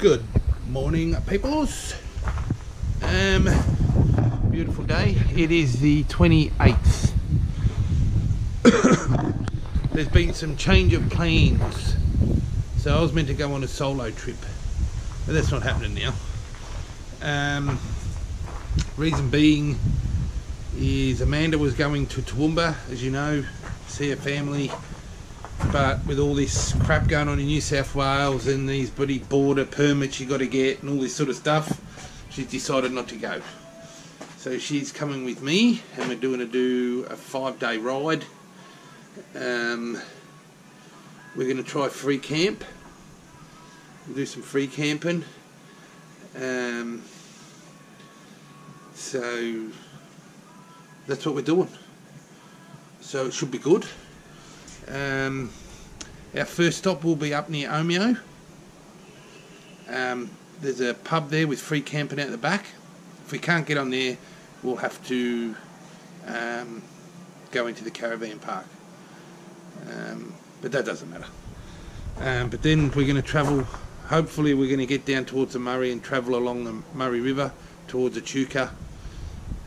Good morning, peoples. Um, beautiful day. It is the 28th. There's been some change of plans. So I was meant to go on a solo trip, but that's not happening now. Um, reason being is Amanda was going to Toowoomba, as you know, see her family but with all this crap going on in New South Wales and these bloody border permits you got to get and all this sort of stuff, she's decided not to go. So she's coming with me, and we're doing to do a five-day ride. Um, we're going to try free camp. We'll do some free camping. Um, so that's what we're doing. So it should be good. Um, our first stop will be up near Omeo. Um, there's a pub there with free camping out the back. If we can't get on there, we'll have to um, go into the caravan park. Um, but that doesn't matter. Um, but then we're going to travel. Hopefully, we're going to get down towards the Murray and travel along the Murray River towards Echuca.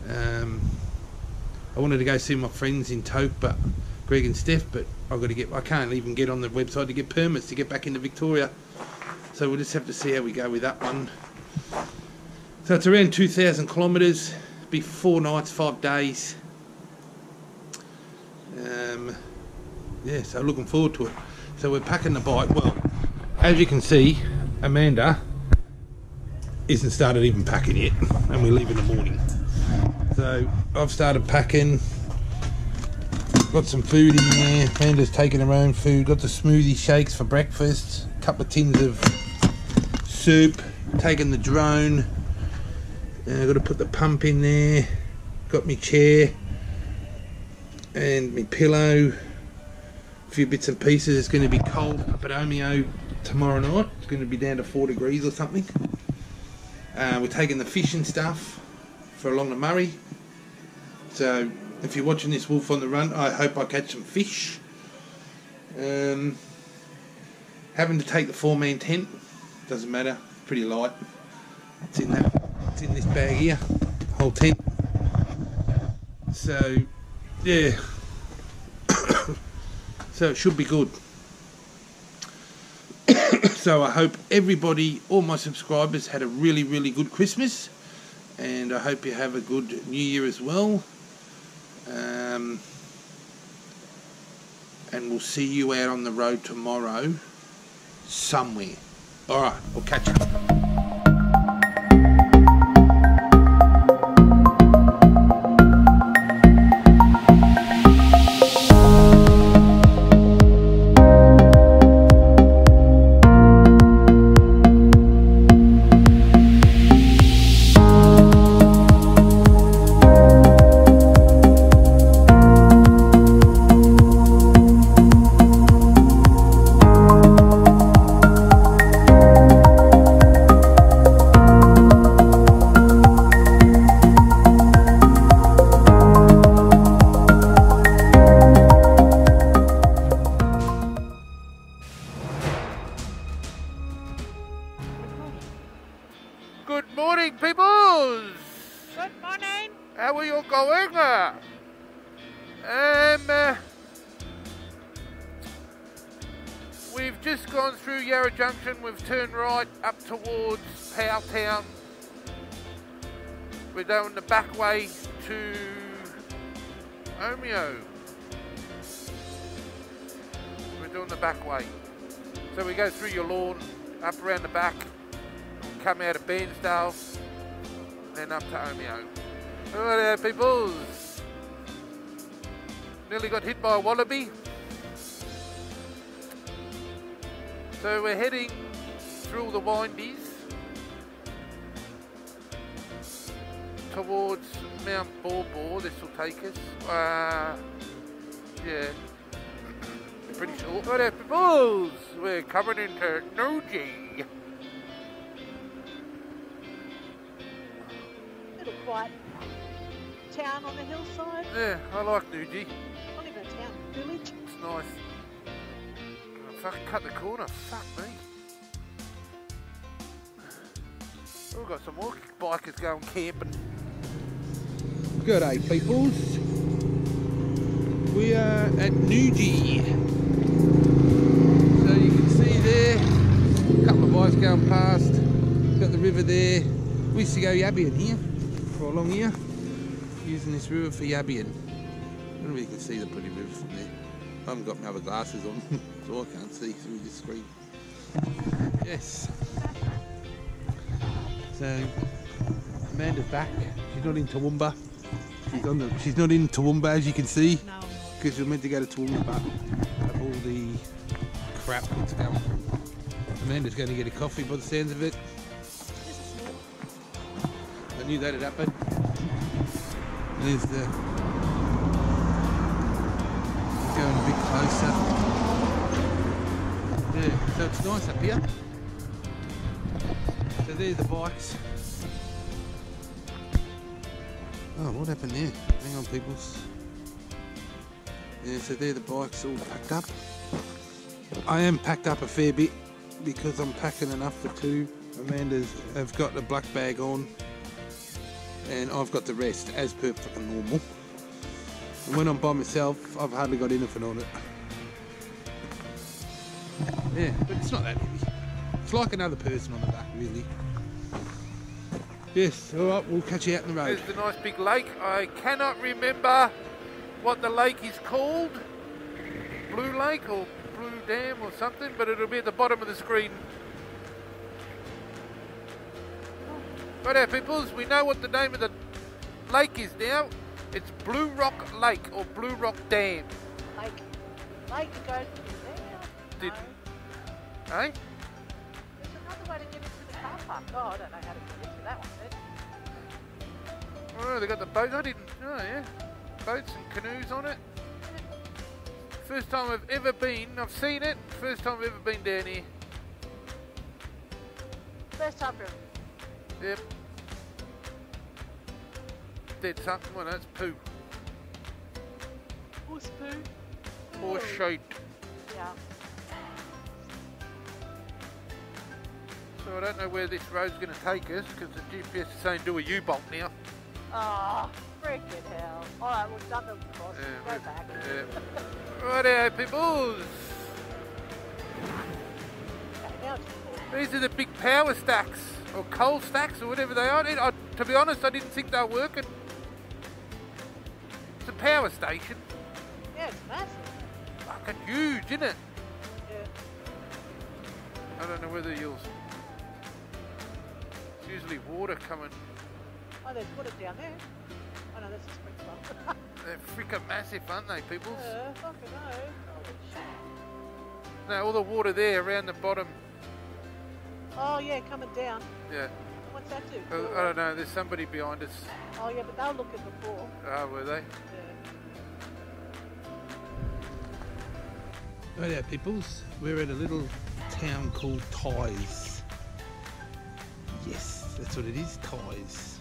Um, I wanted to go see my friends in Toke, but Greg and Steph, but I've got to get. I can't even get on the website to get permits to get back into Victoria. So we'll just have to see how we go with that one. So it's around 2,000 kilometres, be four nights, five days. Um, yeah, so looking forward to it. So we're packing the bike. Well, as you can see, Amanda isn't started even packing yet, and we leave in the morning. So I've started packing. Got some food in there. Amanda's taking her own food. Got the smoothie shakes for breakfast. A couple of tins of soup. Taking the drone. And I've got to put the pump in there. Got my chair. And my pillow. A few bits and pieces. It's going to be cold up at Omeo tomorrow night. It's going to be down to 4 degrees or something. Uh, we're taking the fishing stuff for along the Murray. So if you're watching this Wolf on the Run, I hope I catch some fish. Um, having to take the four man tent doesn't matter, pretty light. It's in that, it's in this bag here, whole tent. So, yeah. so it should be good. so I hope everybody, all my subscribers, had a really, really good Christmas, and I hope you have a good New Year as well. Um, and we'll see you out on the road tomorrow somewhere. Alright, we'll catch up. Just gone through Yarra Junction. We've turned right up towards Powelltown. We're down the back way to Omeo. We're doing the back way. So we go through Yallourn, up around the back, come out of Bairnsdale, then up to Omeo. Hello there, peoples. Nearly got hit by a wallaby. So we're heading through the windies towards Mount Baw Baw. This will take us. Uh, yeah. Pretty sure. Right there, peoples. We're coming into Noojee. Little quiet town on the hillside. Yeah, I like Noojee. Not even a town, village. It's nice. Oh, fuck, cut the corner. Fuck me. We've got some more bikers going camping. Good day, peoples. We are at Noojee. So you can see there, a couple of bikes going past. Got the river there. We used to go yabbying here for a long year, using this river for yabbying. I don't know if you can see the pretty river from there. I haven't got my other glasses on, so I can't see through the screen. Yes. So Amanda's back. She's not in Toowoomba. She's on the. She's not in Toowoomba as you can see No. because you're meant to go to Toowoomba of all the crap that's going. Amanda's going to get a coffee by the sounds of it. This is small. I knew that'd happen. There's the. Going a bit closer. Yeah, so it's nice up here. So there's the bikes. Oh, what happened there? Hang on, peoples. Yeah, so there the bikes all packed up. I am packed up a fair bit because I'm packing enough for two. Amanda's have got the black bag on and I've got the rest as per fucking normal. When I'm by myself, I've hardly got anything on it. Yeah, but it's not that heavy. It's like another person on the back, really. Yes, alright, we'll catch you out in the road. There's the nice big lake. I cannot remember what the lake is called. Blue Lake or Blue Dam or something, but it'll be at the bottom of the screen. Right now, peoples, we know what the name of the lake is now. It's Blue Rock Lake or Blue Rock Dam. Like, like it goes there. Did- No. Eh? There's another way to get into the car park. Oh, I don't know how to get into that one. Then. Oh, they got the boats. I didn't. Oh, yeah. Boats and canoes on it. First time I've ever been. I've seen it. First time I've ever been down here. First time for Yep. Did something. Well, that's poo. horse poo. Horse Ooh. shite. Yeah. So I don't know where this road's going to take us because the GPS is saying do a U-bolt now. Oh, freaking hell. All right, we've done the cross. Yeah, Go back. Yeah. Righto, peoples. These are the big power stacks or coal stacks or whatever they are. I, to be honest, I didn't think they were working. Power station. Yeah, it's massive. Fucking huge, isn't it? Yeah. I don't know whether you'll. It's usually water coming. Oh, there's water down there. Oh no, that's a sprinkler. They're freaking massive, aren't they, people? yeah, fucking no. Holy shit. No, all the water there around the bottom. Oh yeah, coming down. Yeah. What's that do? I, I don't know. There's somebody behind us. Oh yeah, but they were looking before. Ah, were they? Yeah. Right there, peoples. We're at a little town called Tyers. Yes, that's what it is, Tyers.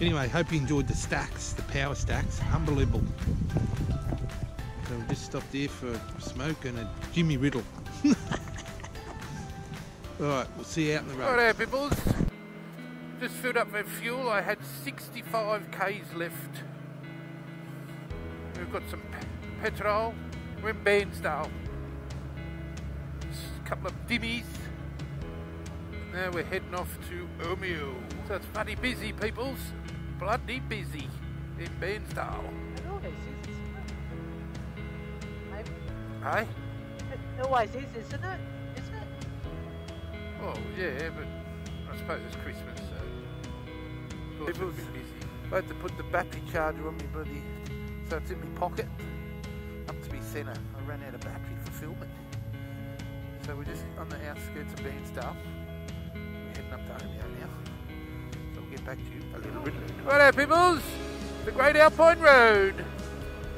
Anyway, hope you enjoyed the stacks, the power stacks. Unbelievable. So we just stopped there for a smoke and a Jimmy Riddle. Alright, we'll see you out in the road. Righto, peoples. Just filled up with fuel. I had 65 k's left. We've got some petrol. We're in Bairnsdale. Just a couple of dimmies. Now we're heading off to Omeo. So it's bloody busy, peoples. Bloody busy in Bairnsdale. It always is, isn't it? Hey? It always is, isn't it? Isn't it? Oh, yeah, but I suppose it's Christmas, so. A bit busy. I had to put the battery charger on me bloody. So it's in my pocket. Up to me centre. I ran out of battery for filming. So we're just on the outskirts of Bairnsdale. We're heading up to Omeo now. So we'll get back to you a little bit later. Righto, peoples! The Great Alpine Road.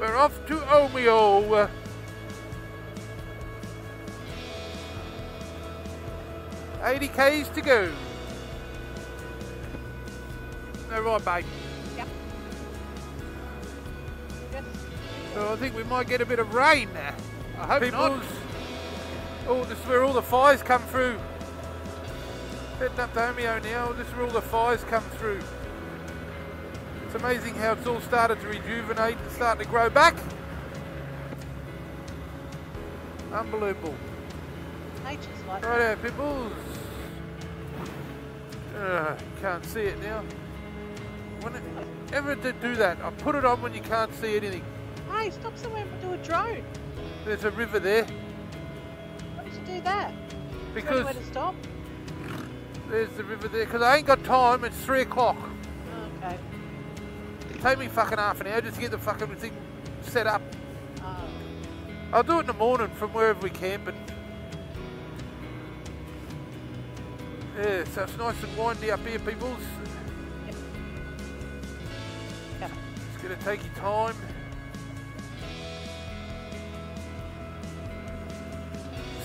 We're off to Omeo. Eighty k's to go. No right, babe. Yep. Yes. So I think we might get a bit of rain there. I hope Peoples. not. Oh, this is where all the fires come through. Heading up to Omeo now, this is where all the fires come through. It's amazing how it's all started to rejuvenate and starting to grow back. Unbelievable. Nature's like Righto, peoples. Uh, can't see it now. Whenever to do that, I put it on when you can't see anything. Hey, stop somewhere and do a drone. There's a river there Why did you do that? because anywhere to stop? there's the river there. Because I ain't got time. It's three o'clock. Okay. It take me fucking half an hour just to get the fucking thing set up. Uh, I'll do it in the morning from wherever we camp and yeah, so it's nice and windy up here, peoples. Gonna take you time.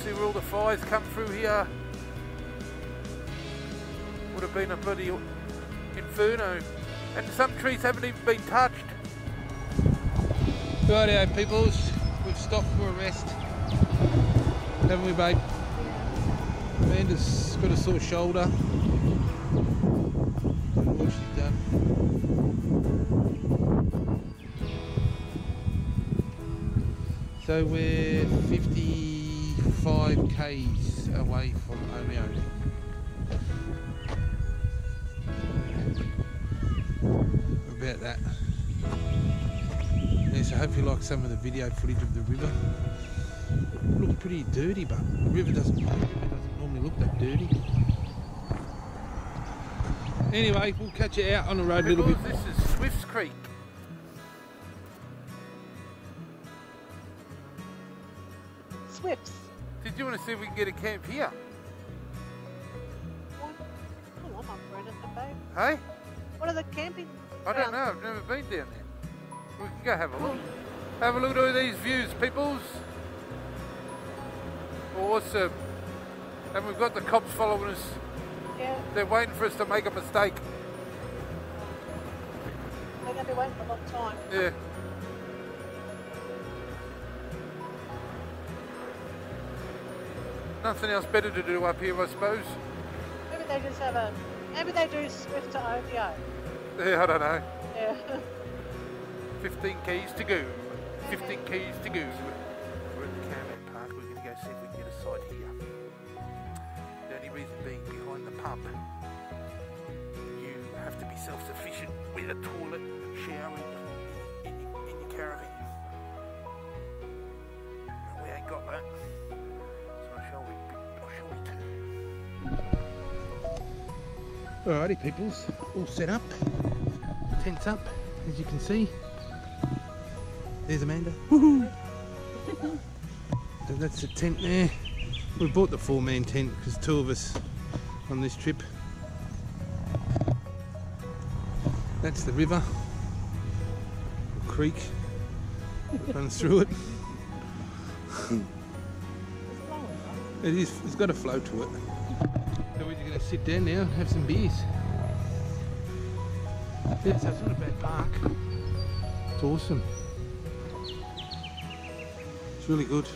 See where all the fires come through here. Would have been a bloody inferno. And some trees haven't even been touched. Rightio, peoples. We've stopped for a rest. Haven't we, babe? Amanda's got a sore shoulder. So we're 55 k's away from Omeo. About that. Yeah, so hope you like some of the video footage of the river. It looks pretty dirty, but the river doesn't, the river doesn't normally look that dirty. Anyway, we'll catch you out on the road a little bit. This is Swifts Creek. Swifts. Did you want to see if we can get a camp here? What? I'm up for anything, babe. Hey? What are the camping? I don't know, I've never been down there. We can go have a look. Have a look at all these views, peoples. Awesome. And we've got the cops following us. Yeah, They're waiting for us to make a mistake. they're going to be waiting for a long time. Yeah. Nothing else better to do up here, I suppose. Maybe they just have a. Maybe they do Swift to Omeo. Yeah, I don't know. Yeah. 15 keys to go. 15 keys to go. We're at the Caravan Park. We're going to go see if we can get a site here. The only reason being behind the pub, you have to be self-sufficient with a toilet and showering in, in, your, in your caravan. We ain't got that. Alrighty, peoples, all set up, tents up, as you can see. There's Amanda. Woohoo! so that's the tent there. We bought the four-man tent because two of us on this trip. That's the river, or creek runs through it. It is. It's got a flow to it. So we're just to sit down now and have some beers. Yeah, so it's not a bad park. It's awesome. It's really good.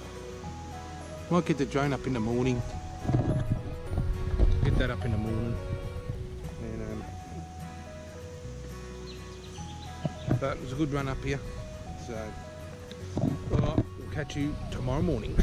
Might get the drone up in the morning. Get that up in the morning. And, um, but it was a good run up here. So, alright, we'll catch you tomorrow morning.